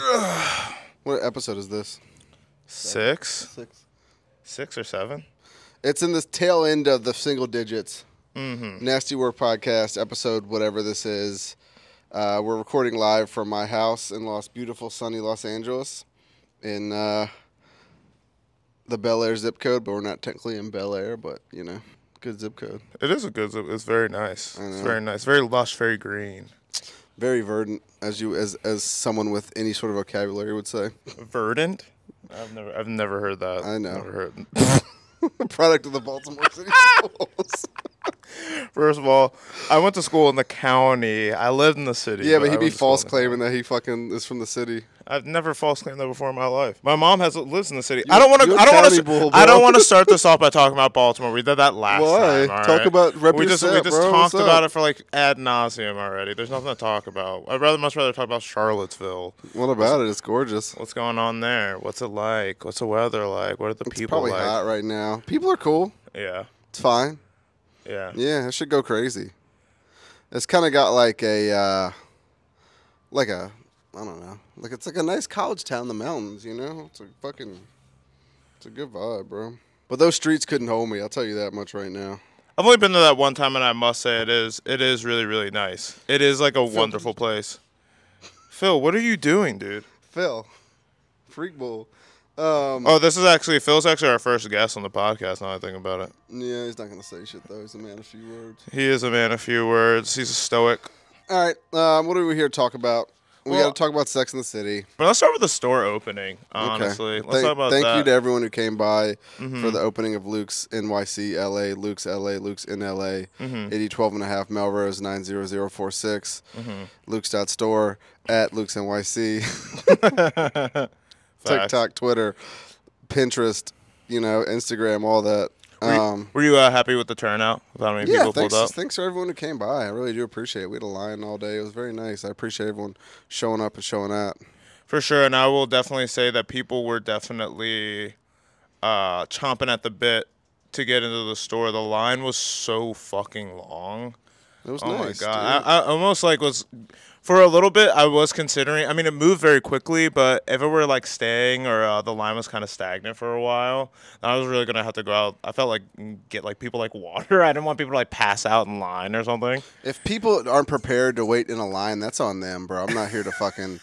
Um, what episode is this? Six, Six. six or seven. It's in the tail end of the single digits. Mm-hmm. Nasty Work Podcast, episode whatever this is. Uh, we're recording live from my house in Los beautiful sunny Los Angeles, in uh, the Bel Air zip code, but we're not technically in Bel Air, but you know, good zip code. It is a good. zip- It's very nice. It's very nice. Very lush. Very green. Very verdant, as you as as someone with any sort of vocabulary would say. Verdant. I've never. I've never heard that. I know. Never heard. Product of the Baltimore City Schools. First of all, I went to school in the county. I lived in the city. yeah, but I he'd be went to school false claiming that he fucking is from the city. I've never false claimed that before in my life. My mom has lives in the city. You- I don't want to. I don't want to. I don't want to start this off by talking about Baltimore. We did that last Why? time. Talk right? about- rep we just we just bro. talked about it for like ad nauseum already. There's nothing to talk about. I'd rather much rather talk about Charlottesville. What about it? It's gorgeous. What's going on there? What's it like? What's the weather like? What are the It's people probably like? hot right now. People are cool. Yeah, It's fine. Yeah. Yeah, it should go crazy. It's kind of got like a, uh, like a, I don't know, like it's like a nice college town in the mountains. You know, it's a fucking, it's a good vibe, bro. But those streets couldn't hold me. I'll tell you that much right now. I've only been there that one time, and I must say it is it is really really nice. It is like a wonderful place. Phil, what are you doing, dude? Phil, freak bull. Um, Oh, this is actually Phil's actually our first guest on the podcast. Now I think about it, yeah, he's not gonna say shit though. He's a man of few words. he is a man of few words. He's a stoic. All right, um, what are we here to talk about? We Well- got to talk about Sex in the City. But let's start with the store opening. Honestly, let's Thank, talk about thank that. Mm-hmm. you to everyone who came by for the opening of Luke's NYC LA, Luke's LA, Luke's in LA, Mm-hmm. 8012 and a half Melrose 90046, Mm-hmm. Luke's.store at Luke's NYC, Facts. TikTok, Twitter, Pinterest, you know, Instagram, all that. Were you, Um, were you uh, happy with the turnout? With how many yeah, people thanks, pulled up? thanks for everyone who came by. I really do appreciate it. We had a line all day. It was very nice. I appreciate everyone showing up and showing out. For sure, and I will definitely say that people were definitely uh, chomping at the bit to get into the store. The line was so fucking long. It was Oh nice. Oh my god! I, I almost like was for a little bit. I was considering. I mean, it moved very quickly, but if it were like staying or uh, the line was kind of stagnant for a while, I was really gonna have to go out. I felt like mm, get like people like water. I didn't want people to like pass out in line or something. If people aren't prepared to wait in a line, that's on them, bro. I'm not here to fucking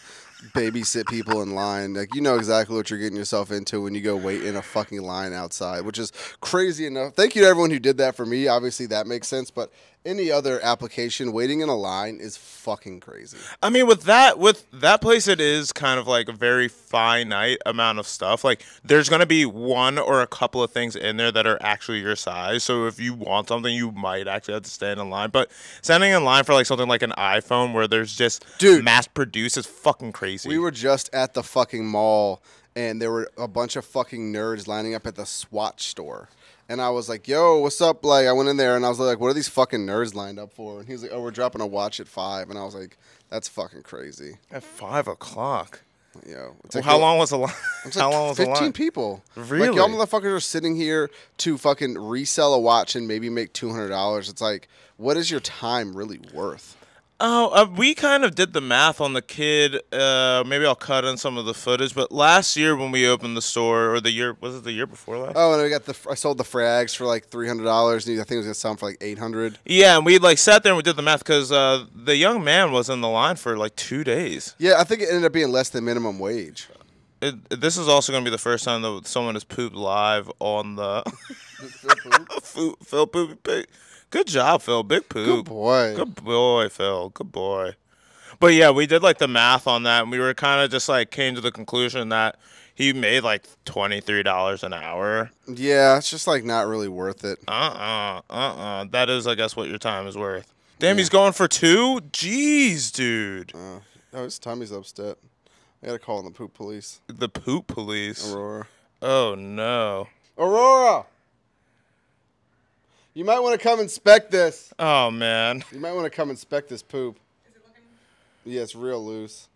babysit people in line. Like you know exactly what you're getting yourself into when you go wait in a fucking line outside, which is crazy enough. Thank you to everyone who did that for me. Obviously that makes sense, but any other application, waiting in a line is fucking crazy. I mean, with that with that place, it is kind of like a very finite amount of stuff. Like, there's gonna be one or a couple of things in there that are actually your size. So if you want something, you might actually have to stand in line. But standing in line for like something like an iPhone, where there's just Dude. mass produced, is fucking crazy. We were just at the fucking mall and there were a bunch of fucking nerds lining up at the Swatch store. And I was like, yo, what's up? Like, I went in there and I was like, what are these fucking nerds lined up for? And he was like, oh, we're dropping a watch at five. And I was like, that's fucking crazy. at five o'clock. Yo, it's Well, like, how long was the line? It's how like long was the line? 15 people. Really? Like, y'all motherfuckers are sitting here to fucking resell a watch and maybe make $200. It's like, what is your time really worth? Oh, uh, we kind of did the math on the kid. Uh, maybe I'll cut in some of the footage. But last year when we opened the store, or the year was it the year before last? Oh, and I got the, I sold the frags for like $300. And I think it was going to sell 'em for like 800 Yeah, and we like sat there and we did the math because uh, the young man was in the line for like two days. Yeah, I think it ended up being less than minimum wage. It, this is also going to be the first time that someone has pooped live on the Phil, Phil poopy pig. Good job, Phil. Big poop. Good boy. Good boy, Phil. Good boy. But yeah, we did like the math on that, and we were kind of just like came to the conclusion that he made like twenty three dollars an hour. Yeah, it's just like not really worth it. Uh uh-uh, uh uh That is, I guess, what your time is worth. Damn, he's going for two. Jeez, dude. Uh, oh, his tummy's upset. I gotta call in the poop police. The poop police. Aurora. Oh no. Aurora! You might want to come inspect this. Oh man. You might want to come inspect this poop. Yeah, it's real loose.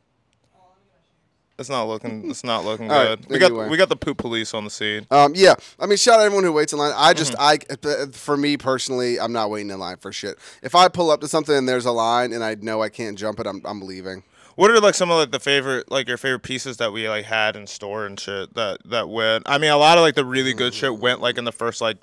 It's not looking. It's not looking All right, good. we got anyway. we got the poop police on the scene. Um, yeah, I mean, shout out everyone who waits in line. I just, Mm-hmm. I, for me personally, I'm not waiting in line for shit. If I pull up to something and there's a line and I know I can't jump it, I'm, I'm leaving. What are like some of like the favorite like your favorite pieces that we like had in store and shit that that went? I mean, a lot of like the really good shit went like in the first like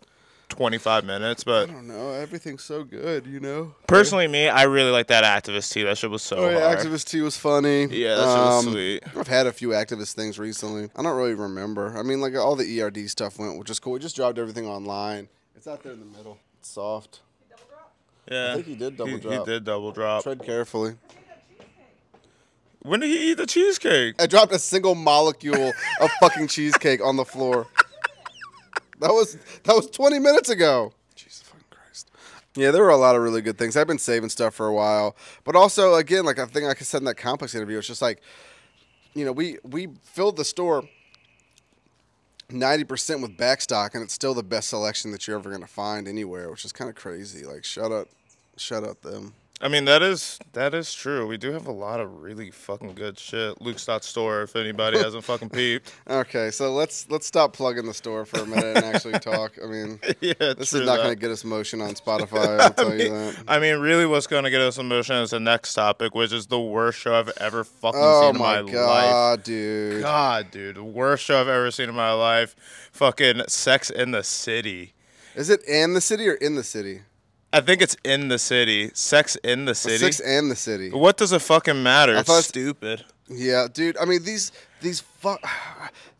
25 minutes, but I don't know. Everything's so good, you know. personally, me, I really like that activist tee. That shit was so Oh yeah, hard. activist tea was funny. Yeah, that shit was Um, sweet. I've had a few activist things recently. I don't really remember. I mean, like all the ERD stuff went, which is cool. We just dropped everything online. It's out there in the middle. It's soft. Yeah, I think he did double he, drop. He did double drop. Tread carefully. When did he eat the cheesecake? I dropped a single molecule of fucking cheesecake on the floor. That was that was 20 minutes ago. Jesus fucking Christ. Yeah, there were a lot of really good things. I've been saving stuff for a while, but also again, like I think like I said in that complex interview, it's just like, you know, we we filled the store 90% with backstock, and it's still the best selection that you're ever gonna find anywhere, which is kind of crazy. Like, shut up, shut up, them. I mean, that is that is true. We do have a lot of really fucking good shit. Luke's dot store. If anybody hasn't fucking peeped. Okay, so let's let's stop plugging the store for a minute and actually talk. I mean. yeah, This is not going to get us motion on Spotify. I'll tell you that. I mean, really, what's going to get us emotion is the next topic, which is the worst show I've ever fucking Oh seen my in my god, life. dude! God, dude, the worst show I've ever seen in my life. Fucking Sex in the City. Is it in the city or in the city? I think it's in the city. Sex in the city. Six and the city. What does it fucking matter? It's thought- stupid. Yeah, dude. I mean these these fuck.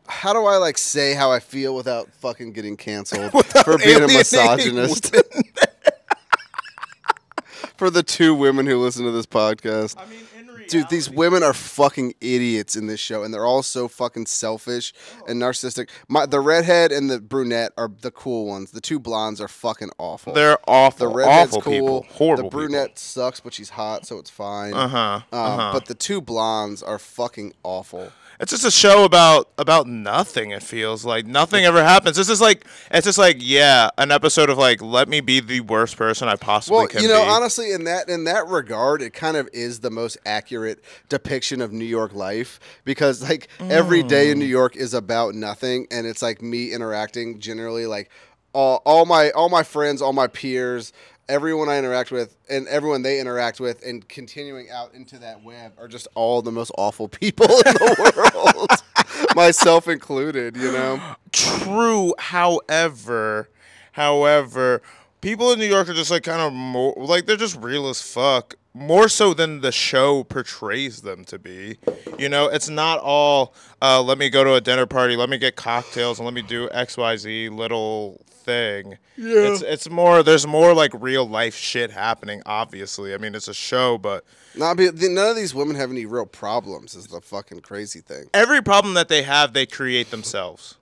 How do I like say how I feel without fucking getting canceled for being a alienating misogynist? for the two women who listen to this podcast. I mean, in reality, Dude, these women are fucking idiots in this show, and they're all so fucking selfish and narcissistic. My, the redhead and the brunette are the cool ones. The two blondes are fucking awful. they're awful. the awful. redhead's awful cool. people. Horrible. The brunette sucks, but she's hot, so it's fine. Uh huh. Um, uh-huh. But the two blondes are fucking awful. It's just a show about about nothing. It feels like nothing ever happens. This is like it's just like yeah, an episode of like let me be the worst person I possibly Well, can you know, be. honestly, in that in that regard, it kind of is the most accurate depiction of New York life because like every day Mm. in New York is about nothing, and it's like me interacting generally like all, all my all my friends, all my peers. Everyone I interact with and everyone they interact with and continuing out into that web are just all the most awful people in the world, myself included, you know? True. However, however, people in New York are just like kind of more like they're just real as fuck. More so than the show portrays them to be. You know, it's not all uh, let me go to a dinner party, let me get cocktails, and let me do X Y Z little thing. Yeah. It's it's more there's more like real life shit happening. Obviously, I mean it's a show, but Not be, none of these women have any real problems. Is the fucking crazy thing. every problem that they have, they create themselves.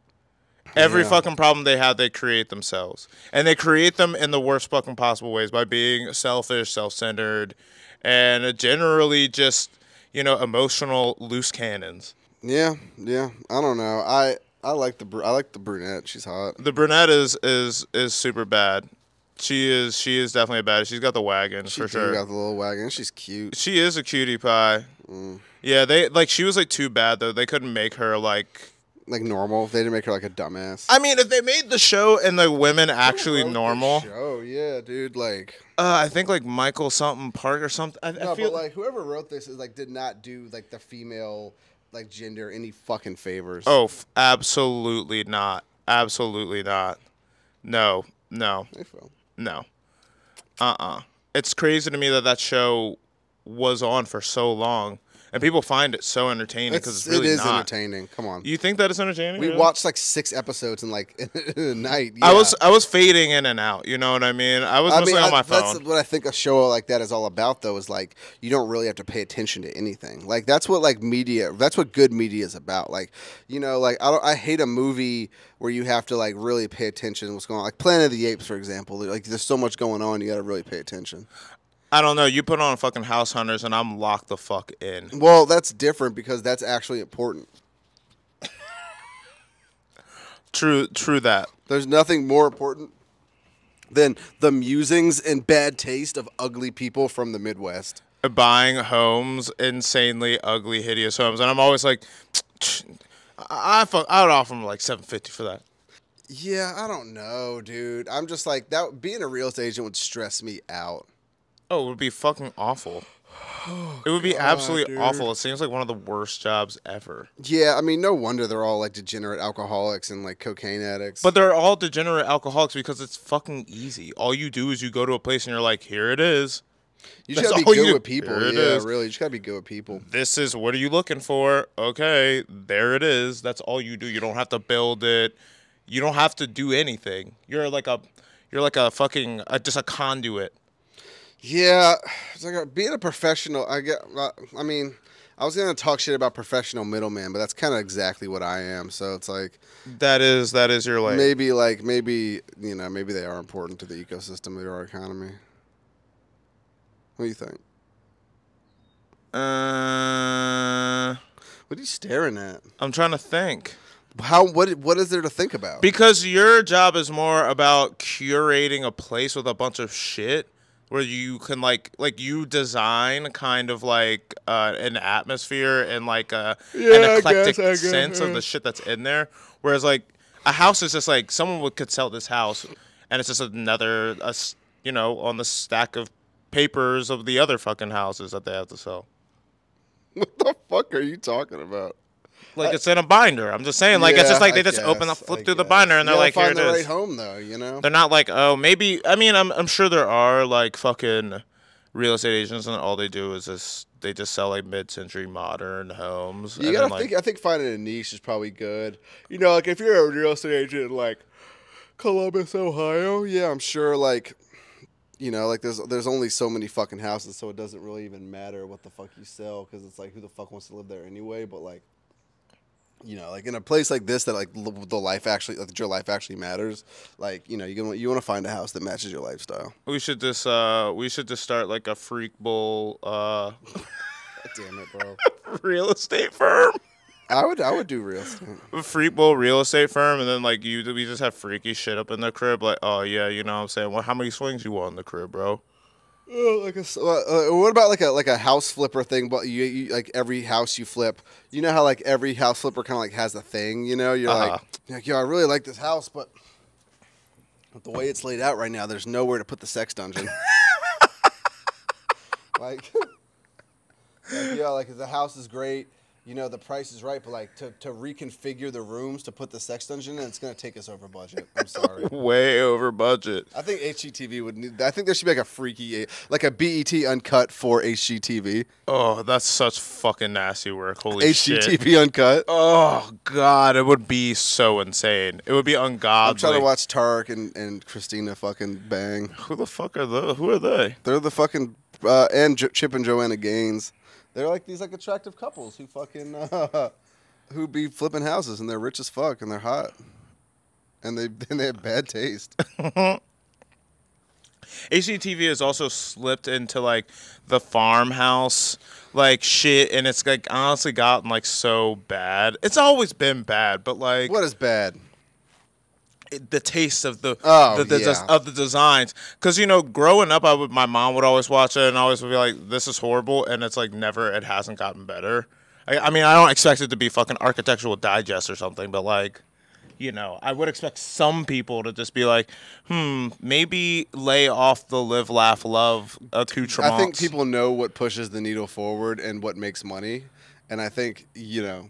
Every Yeah. fucking problem they have, they create themselves. And they create them in the worst fucking possible ways by being selfish, self centered, and generally just, you know, emotional loose cannons. Yeah, yeah. I don't know. I I like the br- I like the brunette. She's hot. The brunette is is is super bad. She is she is definitely a bad. She's got the wagon She for sure. got the little wagon. She's cute. She is a cutie pie. Mm. Yeah, they like she was like too bad though. They couldn't make her like Like normal. If they didn't make her like a dumbass. I mean, if they made the show and the women actually Who wrote this normal, Oh yeah, dude. Like, uh, I think like Michael something Park or something. I, I no, feel but like whoever wrote this is like did not do like the female like gender any fucking favors. oh, f- absolutely not, absolutely not. No, no, no. Uh uh It's crazy to me that that show was on for so long, and people find it so entertaining because It's, it's really it is not. entertaining. Come on. You think that it's entertaining? we really? watched like six episodes in like in a night. I was I was fading in and out. You know what I mean? I was I mostly mean, on my I, that's phone. what I think a show like that is all about, though. Is like you don't really have to pay attention to anything. Like that's what like media. That's what good media is about. Like you know, like I don't. I hate a movie where you have to like really pay attention to what's going on. Like Planet of the Apes, for example. Like there's so much going on, you got to really pay attention. I don't know. You put on fucking House Hunters, and I'm locked the fuck in. Well, that's different because that's actually important. True, true that. There's nothing more important than the musings and bad taste of ugly people from the Midwest. Buying homes, insanely ugly, hideous homes, and I'm always like, I I, fuck- I would offer them like seven fifty for that. Yeah, I don't know, dude. I'm just like that. Being a real estate agent would stress me out. Oh, it would be fucking awful. It would be God, absolutely dude. awful. It seems like one of the worst jobs ever. Yeah, I mean, no wonder they're all like degenerate alcoholics and like cocaine addicts. But they're all degenerate alcoholics because it's fucking easy. All you do is you go to a place and you're like, here it is. you just gotta be good with people. Here it Yeah, is. really, you just gotta be good with people. This is what are you looking for? Okay, there it is. That's all you do. You don't have to build it. You don't have to do anything. You're like a, you're like a fucking, uh, just a conduit. Yeah, it's like a, being a professional. I get. uh, I mean, I was gonna talk shit about professional middleman, but that's kind of exactly what I am. So it's like That is that is your like. maybe, like maybe you know, maybe they are important to the ecosystem of our economy. What do you think? Uh, What are you staring at? I'm trying to think. How? What? What is there to think about? Because your job is more about curating a place with a bunch of shit where you can like like you design kind of like uh, an atmosphere and like a, Yeah, an eclectic I guess, sense of the shit that's in there. Whereas like a house is just like someone would could sell this house and it's just another a you know on the stack of papers of the other fucking houses that they have to sell. what the fuck are you talking about? Like uh, it's in a binder. I'm just saying, like it's just like they I just open the flip I through the binder and You they're like, here it is. right home, though. You know. They're not like, oh, maybe. I mean, I'm I'm sure there are like fucking real estate agents, and all they do is just they just sell like mid-century modern homes. You gotta then, like, think. I think finding a niche is probably good. You know, like if you're a real estate agent in like Columbus, Ohio, yeah, I'm sure. Like, you know, like there's there's only so many fucking houses, so it doesn't really even matter what the fuck you sell because it's like who the fuck wants to live there anyway. But like, you know, like in a place like this that like the life actually, like your life actually matters. Like, you know, you want you want to find a house that matches your lifestyle. we should just uh we should just start like a freak bowl uh damn it, bro. real estate firm. I would I would do real estate. A freak bowl real estate firm, and then like you, we just have freaky shit up in the crib. Like, oh yeah, you know what I'm saying. Well, how many swings you want in the crib, bro? Like a, uh, uh, what about like a like a house flipper thing? But you, you like every house you flip, you know how like every house flipper kind of like has a thing. You know, you're Uh-huh. like, you're like, yo, I really like this house, but with the way it's laid out right now, there's nowhere to put the sex dungeon. like, like, yeah, like the house is great. You know, the price is right, but like to, to reconfigure the rooms to put the sex dungeon in, it's gonna take us over budget. I'm sorry. Way over budget. I think HGTV would need. I think there should be like a freaky, like a BET uncut for HGTV. Oh, that's such fucking nasty work. Holy shit. HGTV uncut. Oh god, it would be so insane. It would be ungodly. I'm trying to watch Tarek and, and Christina fucking bang. Who the fuck are the? Who are they? They're the fucking uh, and jo- Chip and Joanna Gaines. They're like these like attractive couples who fucking uh, who be flipping houses and they're rich as fuck and they're hot. And they and they have bad taste. HGTV has also slipped into like the farmhouse like shit, and it's like honestly gotten like so bad. It's always been bad, but like what is bad? The taste of the Oh, the, the des- of the designs. Because you know, growing up, I would my mom would always watch it, and always would be like, "This is horrible," and it's like never. It hasn't gotten better. I, I mean, I don't expect it to be fucking Architectural Digest or something, but like. You know, I would expect some people to just be like, "Hmm, maybe lay off the live, laugh, love accoutrements." I think people know what pushes the needle forward and what makes money, and I think you know,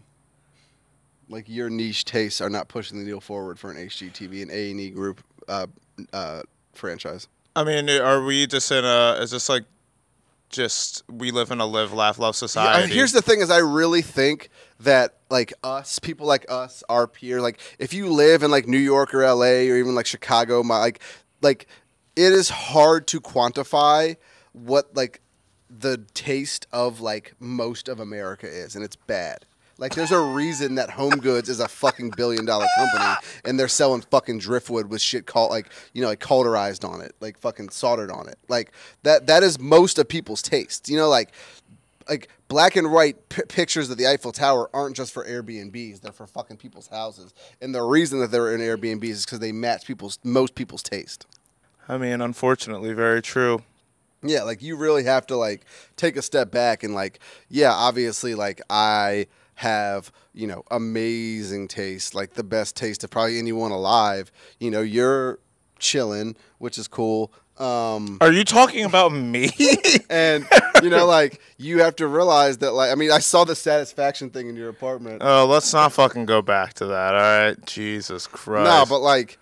like your niche tastes are not pushing the needle forward for an HGTV and A and E group uh, uh, franchise. I mean, are we just in a? Is this like, just we live in a live, laugh, love Yeah, society? here's the thing: is I really think that like us, people like us, our peer, like if you live in like New York or LA or even like Chicago, my like, like it is hard to quantify what like the taste of like most of America is, and it's bad. Like, there's a reason that Home Goods is a fucking billion dollar company, and they're selling fucking driftwood with shit called like you know like cauterized on it, like fucking soldered on it. Like that that is most of people's taste. You know, like like black and white pictures of the Eiffel Tower aren't just for Airbnbs; they're for fucking people's houses. And the reason that they're in Airbnbs is because they match people's most people's taste. I mean, unfortunately, very true. Yeah, like you really have to like take a step back and like, yeah, obviously, like I have you know amazing taste, like the best taste of probably anyone alive. You know, you're chilling, which is cool. Um, Are you talking about me? and you know, like you have to realize that, like, I mean, I saw the satisfaction thing in your apartment. oh, let's not fucking go back to that. All right, Jesus Christ. No, but like,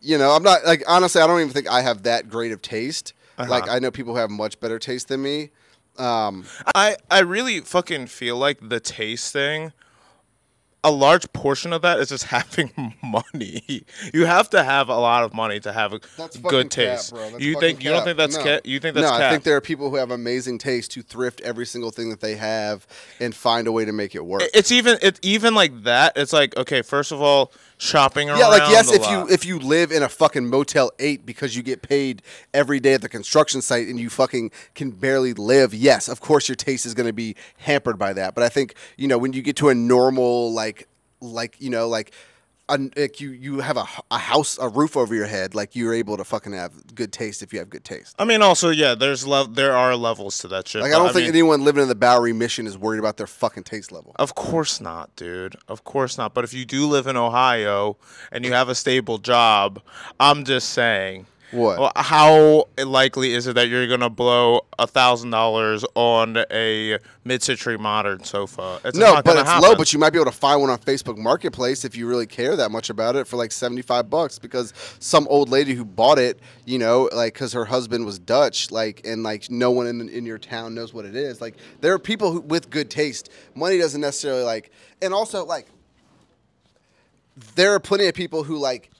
you know, I'm not like honestly, I don't even think I have that great of taste. Like, Uh-huh. I know people who have much better taste than me. Um, I I really fucking feel like the taste thing. A large portion of that is just having money. You have to have a lot of money to have a good cap, taste. That's you think you don't think that's No. cap? You think that's no, cap? I think there are people who have amazing taste who thrift every single thing that they have and find a way to make it work. it's even it's even like that. It's like okay, first of all, shopping around. yeah, like yes, if lot. you if you live in a fucking Motel Eight because you get paid every day at the construction site and you fucking can barely live, yes, of course your taste is going to be hampered by that. But I think you know when you get to a normal like like you know like. A, like you, you have a, a house, a roof over your head. Like you're able to fucking have good taste if you have good taste. I mean, also, yeah, there's lev- there are levels to that shit. Like I don't think mean, anyone living in the Bowery Mission is worried about their fucking taste level. Of course not, dude. Of course not. But if you do live in Ohio and you have a stable job, I'm just saying. What? How likely is it that you're gonna blow a thousand dollars on a mid-century modern sofa? It's No, but it's happen. low. But you might be able to find one on Facebook Marketplace if you really care that much about it for like seventy five bucks because some old lady who bought it, you know, like because her husband was Dutch, like, and like no one in in your town knows what it is. Like, there are people who, with good taste. Money doesn't necessarily like, and also like, there are plenty of people who like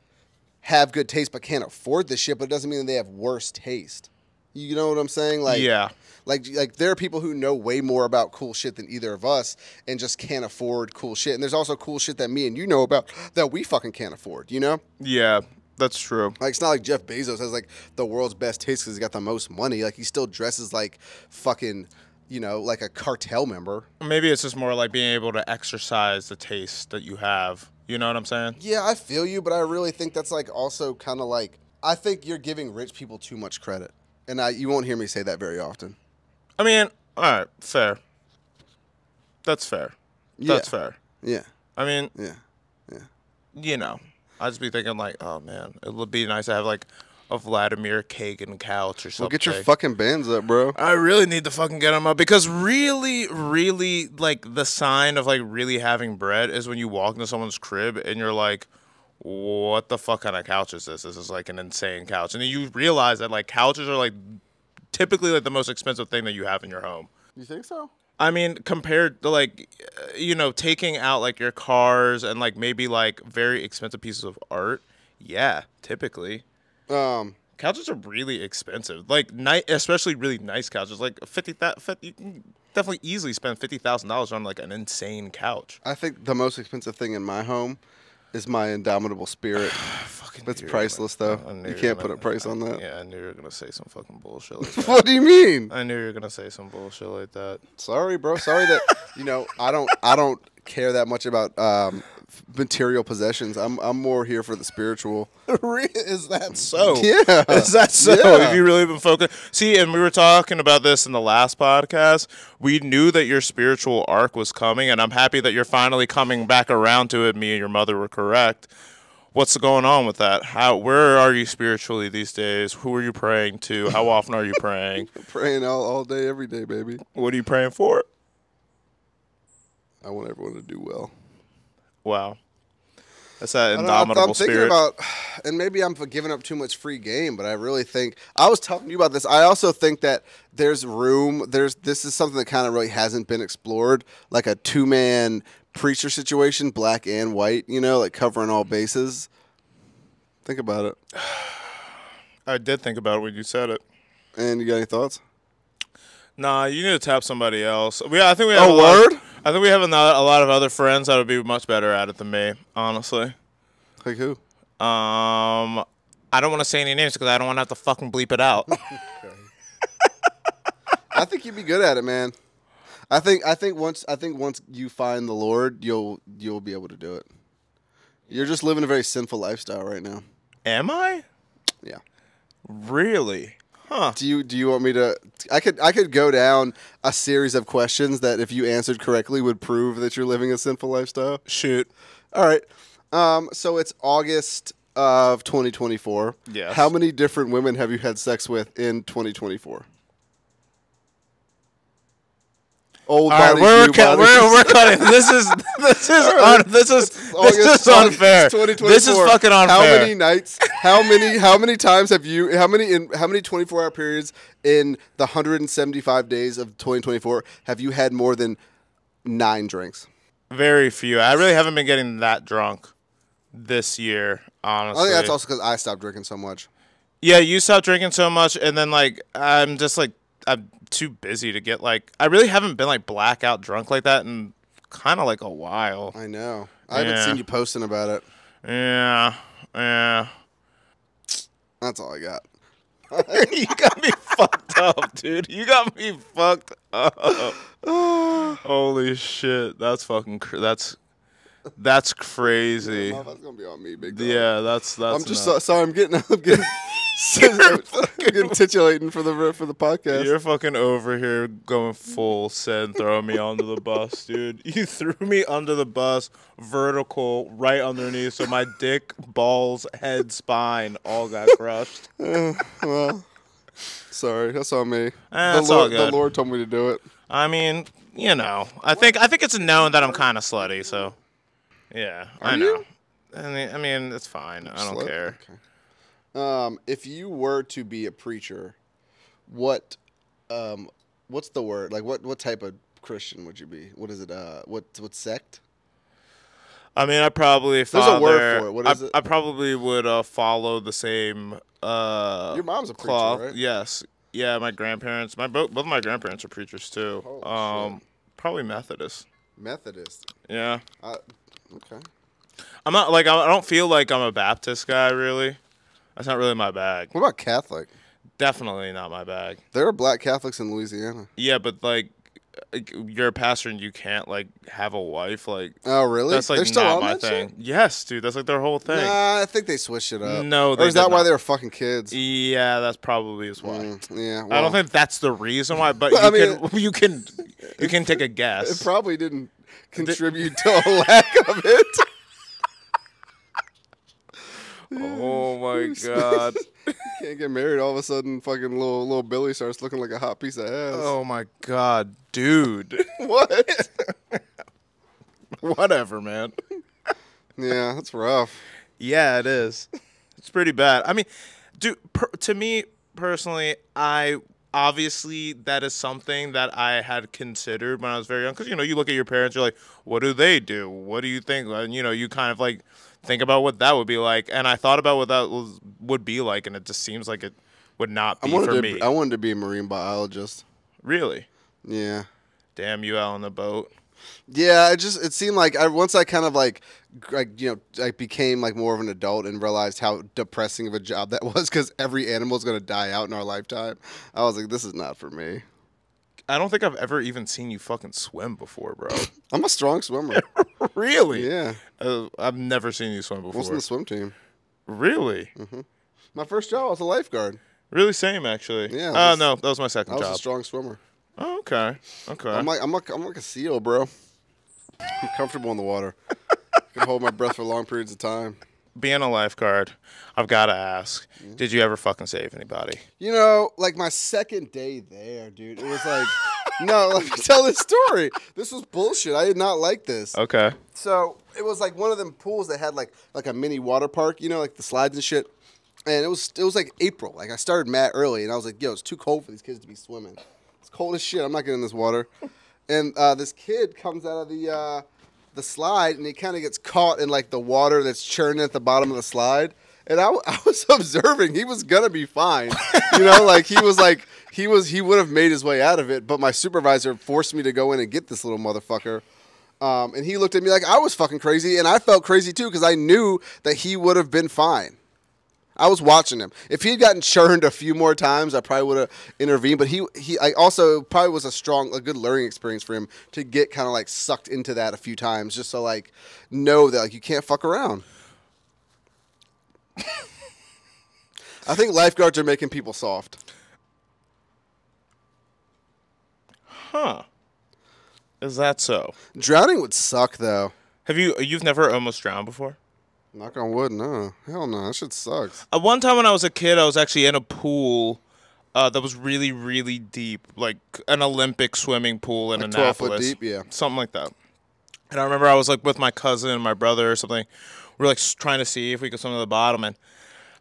have good taste but can't afford this shit. But it doesn't mean that they have worse taste. You know what I'm saying? Like, Yeah. like like there are people who know way more about cool shit than either of us and just can't afford cool shit. And there's also cool shit that me and you know about that we fucking can't afford, you know? yeah, that's true. Like it's not like Jeff Bezos has like the world's best taste cuz he's got the most money. Like he still dresses like fucking, you know, like a cartel member. Maybe it's just more like being able to exercise the taste that you have. You know what I'm saying? Yeah, I feel you, but I really think that's like also kind of like I think you're giving rich people too much credit. And I you won't hear me say that very often. I mean, all right, fair. That's fair. That's fair. Yeah. I mean, yeah, Yeah. you know, I just be thinking like, oh man, it would be nice to have like a Vladimir Kagan couch or something. Well, get your fucking bands up, bro. I really need to fucking get them up because really, really, like the sign of like really having bread is when you walk into someone's crib and you're like, "What the fuck kind of couch is this? This is like an insane couch," and then you realize that like couches are like typically like the most expensive thing that you have in your home. You think so? I mean, compared to like, uh, you know, taking out like your cars and like maybe like very expensive pieces of art. Yeah, typically. Um Couches are really expensive. Like night, especially really nice couches. Like fifty thousand, you can definitely easily spend fifty thousand dollars on like an insane couch. I think the most expensive thing in my home is my indomitable spirit. That's knew you were priceless, though. You can't gonna- put a price on that. Yeah, I knew you were gonna say some fucking bullshit. Like that. what do you mean? I knew you were gonna say some bullshit like that. Sorry, bro. Sorry that you know I don't I don't care that much about um, material possessions. I'm I'm more here for the spiritual. is that so? Yeah. Is that so? Yeah. Have you really been focused? See, and we were talking about this in the last podcast. We knew that your spiritual arc was coming, and I'm happy that you're finally coming back around to it. Me and your mother were correct. What's going on with that? How where are you spiritually these days? Who are you praying to? How often are you praying? Praying all, all day, every day, baby. What are you praying for? I want everyone to do well. Wow. That's that I I'm- indomitable I'm thinking spirit. about, and maybe I'm giving up too much free game, but I really think I was talking to you about this. I also think that there's room. There's this is something that kind of really hasn't been explored, like a two man preacher situation, black and white. You know, like covering all bases. Think about it. I did think about it when you said it. And you got any thoughts? Nah, you need to tap somebody else. We, I think we have Oh, a lot- word? I think we have a, no- a lot of other friends that would be much better at it than me. Honestly, Like who? um, I don't want to say any names because I don't want to have to fucking bleep it out. I think you'd be good at it, man. I think I think once I think once you find the Lord, you'll you'll be able to do it. You're just living a very sinful lifestyle right now. Am I Yeah. really? Huh? Do you do you want me to? I could I could go down a series of questions that if you answered correctly would prove that you're living a sinful lifestyle. Shoot. All right. Um. So it's August of 2024. Yes. How many different women have you had sex with in 2024? Old All right, bodies, we're, cut, we're, we're cutting. This is this is un, this is this is unfair. 2024. This is fucking unfair. How many nights? How many? How many times have you? How many in? How many 24 hour periods in the 175 days of 2024 have you had more than nine drinks? Very few. I really haven't been getting that drunk this year. Honestly, I think that's also because I stopped drinking so much. Yeah, you stopped drinking so much, and then like I'm just like I'm too busy to get like I really haven't been like blackout drunk like that in kind of like a while. I know. I haven't Yeah. seen you posting about it. Yeah, yeah. That's all I got. you got me fucked up, dude. You got me fucked up. Holy shit, that's fucking cr- that's that's crazy. Oh, that's gonna be on me, big. dog. Yeah, that's that's. I'm just nuts. so, sorry. I'm getting. I'm getting. Titillating for the for the podcast. You're fucking over here going full send, throwing me under the bus, dude. You threw me under the bus, vertical, right underneath, so my dick, balls, head, spine all got crushed. well, sorry, that's on me. Eh, the it's all Lord, the Lord told me to do it. I mean, you know, I think I think it's known that I'm kind of slutty, so yeah, I Are know. you? I mean, I mean, it's fine. I don't Slut? care. Okay. Um, if you were to be a preacher, what, um, what's the word? Like, what what type of Christian would you be? What is it? Uh, what what sect? I mean, I probably There's a word for it. What I, it? I probably would uh, follow the same. Uh, Your mom's a preacher, right? Yes. Yeah, my grandparents. My both both my grandparents are preachers too. Holy um, probably Methodist. Methodist. Yeah. Uh, okay. I'm not like I don't feel like I'm a Baptist guy really. That's not really my bag. What about Catholic? Definitely not my bag. There are black Catholics in Louisiana. Yeah, but like you're a pastor and you can't like have a wife like Oh, really? that's like They're still not on my that thing. shit? Yes, dude, that's like their whole thing. Nah, I think they switched it up. No, or is that did why they were fucking kids? Yeah, that's probably is why. Mm, yeah. I don't think that's the reason why, but you I mean, can you can you can take a guess it probably didn't contribute to a lack of it. Oh my god. Can't get married all of a sudden. Fucking little little Billy starts looking like a hot piece of ass. Oh my god, dude. What? Whatever, man. yeah, that's rough. Yeah, it is. It's pretty bad. I mean, dude, per, to me personally, I obviously that is something that I had considered when I was very young. Because you know, you look at your parents, you're like, what do they do? What do you think? And you know, you kind of like think about what that would be like. And I thought about what that was, would be like, and it just seems like it would not be wanted for to. me. I wanted to be a marine biologist. really? Yeah. Damn you out on the boat. Yeah, it just it seemed like I once I kind of like like you know I became like more of an adult and realized how depressing of a job that was because every animal is gonna die out in our lifetime. I was like, this is not for me. I don't think I've ever even seen you fucking swim before, bro. I'm a strong swimmer. really? yeah, Uh, I've never seen you swim before. I was in the swim team. Really? My first job I was a lifeguard. Really, same actually. Yeah, Oh that's- no, that was my second I second was a job. strong swimmer. Oh, okay. Okay. I'm like I'm like I'm like a seal, bro. I'm comfortable in the water. I can hold my breath for long periods of time. Being a lifeguard, I've got to ask: Mm-hmm. Did you ever fucking save anybody? You know, like my second day there, dude. It was like, no, let me tell this story. This was bullshit. I did not like this. Okay. So it was like one of them pools that had like like a mini water park, you know, like the slides and shit. And it was it was like April. Like I started mad early, and I was like, yo, it's too cold for these kids to be swimming. It's cold as shit. I'm not getting in this water. And uh, this kid comes out of the uh, the slide, and he kind of gets caught in like the water that's churning at the bottom of the slide. And I was observing. He was gonna be fine, you know. Like he was like he was he would have made his way out of it. But my supervisor forced me to go in and get this little motherfucker. Um, and he looked at me like I was fucking crazy, and I felt crazy too because I knew that he would have been fine. I was watching him. If he had gotten churned a few more times, I probably would have intervened. But he, he, I also probably was a strong, a good learning experience for him to get kind of like sucked into that a few times, just so like know that like you can't fuck around. I think lifeguards are making people soft. Huh. Is that so? Drowning would suck though. Have you? You've never almost drowned before? Knock on wood, no. Hell no, that shit sucks. Uh, one time when I was a kid, I was actually in a pool uh, that was really, really deep, like an Olympic swimming pool in Like 12 foot Annapolis. deep, yeah. something like that. And I remember I was like with my cousin and my brother or something. We were like trying to see if we could swim to the bottom, and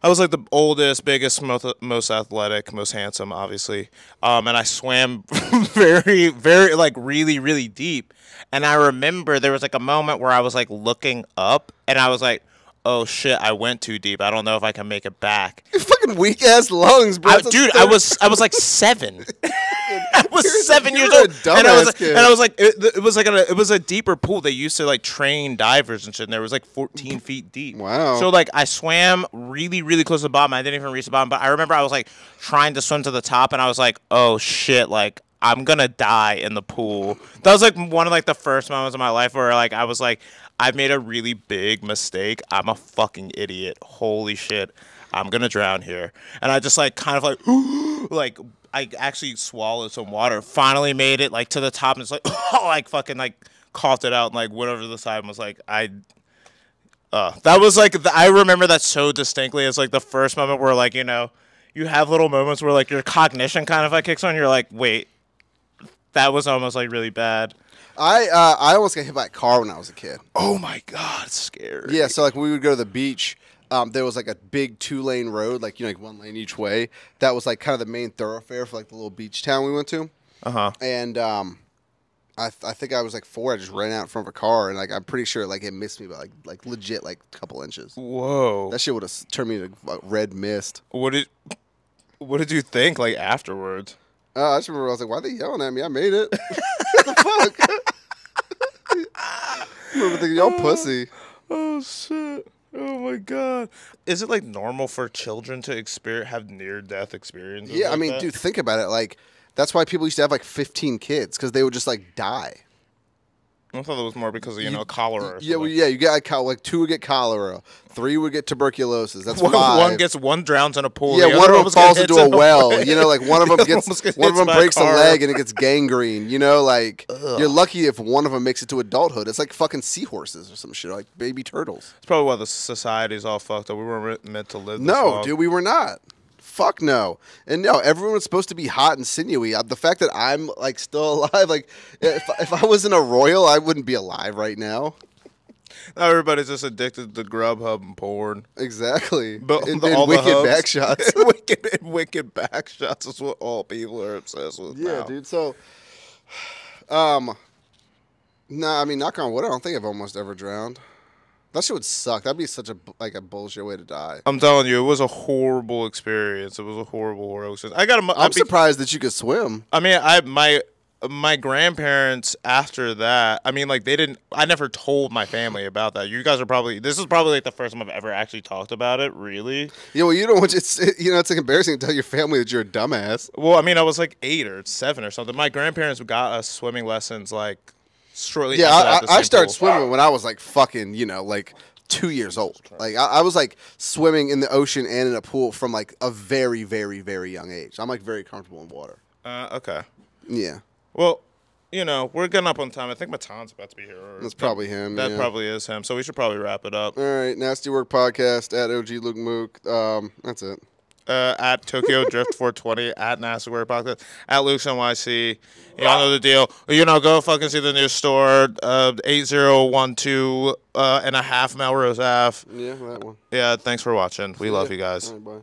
I was like the oldest, biggest, most, most athletic, most handsome, obviously. Um, and I swam very, very, like really, really deep. And I remember there was like a moment where I was like looking up, and I was like, "Oh shit, I went too deep. I don't know if I can make it back." You fucking weak ass lungs, bro. I- dude, I was I was like seven. I was You're- seven years old, and I was kid. and I was like, it, it was like a, it was a deeper pool. They used to like train divers and shit. And there was like 14 feet deep. Wow. So like I swam really really close to the bottom. I didn't even reach the bottom, but I remember I was like trying to swim to the top, and I was like, oh shit, like. I'm gonna die in the pool. That was like one of like the first moments of my life where like I was like, I've made a really big mistake. I'm a fucking idiot. Holy shit. I'm gonna drown here. And I just like kind of like like I actually swallowed some water. Finally made it like to the top and it's like like fucking like coughed it out and like went over to the side and was like I uh that was like the, I remember that so distinctly as like the first moment where like you know you have little moments where like your cognition kind of like kicks on you're like wait that was almost like really bad. I uh, I almost got hit by a car when I was a kid. Oh my god, it's scary. Yeah, so like when we would go to the beach, um, there was like a big two lane road, like you know, like one lane each way. That was like kind of the main thoroughfare for like the little beach town we went to. Uh-huh. And um, I th- I think I was like four. I just ran out in front of a car, and like I'm pretty sure like it missed me by like like legit like a couple inches. Whoa. That shit would have turned me to like, red mist. What did what did you think like afterwards? Uh, I just remember I was like, why are they yelling at me? I made it. the fuck? Remember thinking, y'all oh, pussy. Oh shit. Oh my god. Is it like normal for children to experience have near death experiences? Yeah, I mean, that? dude, think about it. Like, that's why people used to have like 15 kids because they would just like die. I thought it was more because of, you know, cholera or Yeah, well, yeah, you get like, like two would get cholera, three would get tuberculosis. That's One, five. one gets one drowns in a pool. yeah, one of them falls into a well. way. You know, like one of them The gets gets one of them by a breaks a leg and it gets gangrene. You know, like you're lucky if one of them makes it to adulthood. It's like fucking seahorses or some shit, like baby turtles. It's probably why the society's all fucked up. We weren't meant to live. This No, long. dude, we were not. Fuck no. And no, everyone's supposed to be hot and sinewy. Uh, The fact that I'm like still alive, like if, if I wasn't a royal, I wouldn't be alive right now. Now everybody's just addicted to Grubhub and porn. Exactly. But and, the- and all the wicked hubs. back shots. wicked, and wicked back shots is what all people are obsessed with. yeah, now. dude. So, um, no, I mean, knock on wood. I don't think I've almost ever drowned. That shit would suck. That'd be such a like a bullshit way to die. I'm telling you, it was a horrible experience. It was a horrible, horrible experience. I got a. I I'm be- surprised that you could swim. I mean, I my my grandparents after that. I mean, like they didn't. I never told my family about that. You guys are probably. This is probably like the first time I've ever actually talked about it. Really. Yeah, well, you don't want it's you know it's like embarrassing to tell your family that you're a dumbass. Well, I mean, I was like eight or seven or something. My grandparents got us swimming lessons like shortly. Yeah, I, I, I started pool. swimming when I was like fucking, you know, like two years old. Like I, I was like swimming in the ocean and in a pool from like a very, very, very young age. I'm like very comfortable in water. Uh, okay. Yeah, Well, you know, we're getting up on time. I think Matan's about to be here. that's probably him. That yeah. probably is him. So we should probably wrap it up. All right, nasty work podcast at OG Luke Mook. Um, that's it. Uh, at Tokyo Drift 420 at NASA Podcast at Luke's NYC. You all know the deal. You know, go fucking see the new store, uh, 8012 uh, and a half Melrose Ave. Yeah, that one. Yeah, thanks for watching. We love you guys. Right, bye.